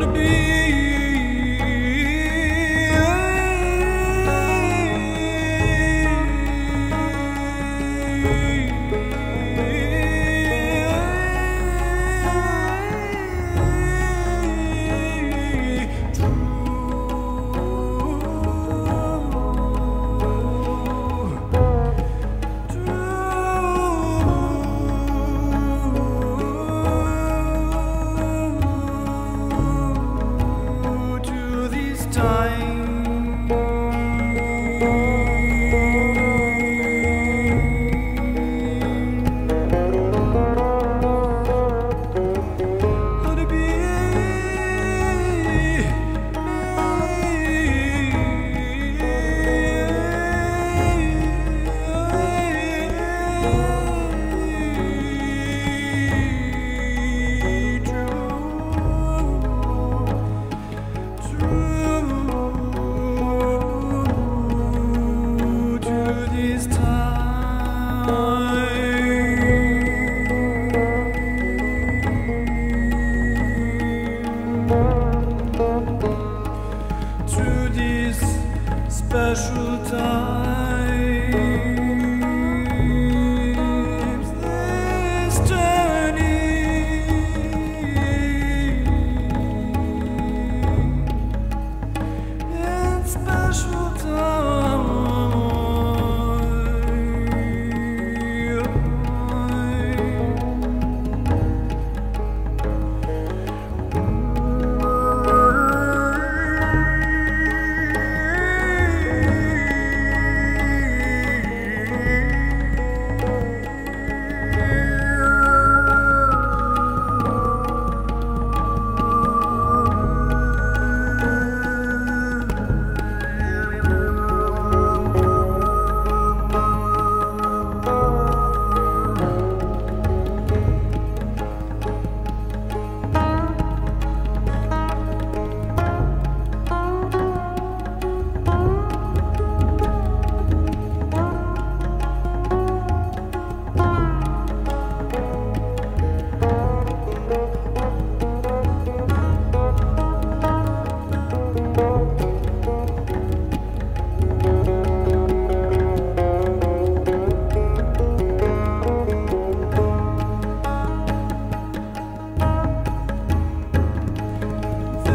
to be special times.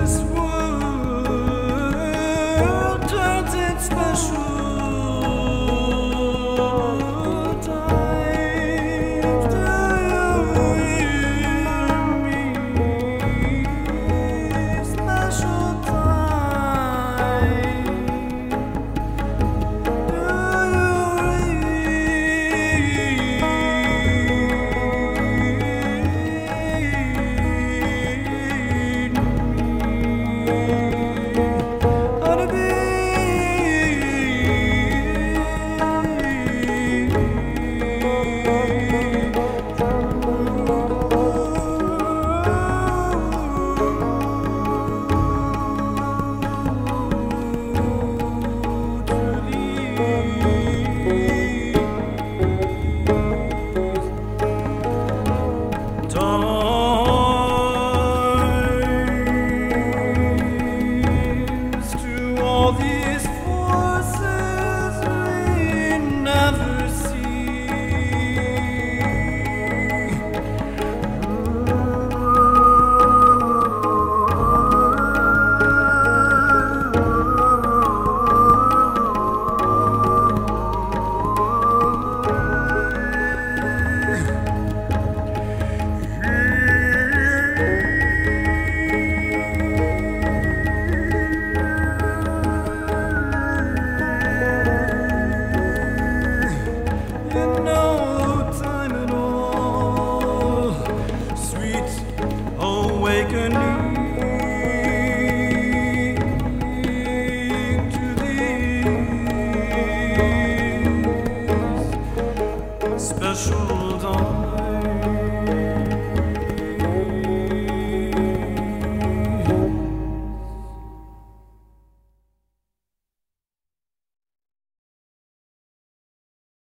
This world turns its special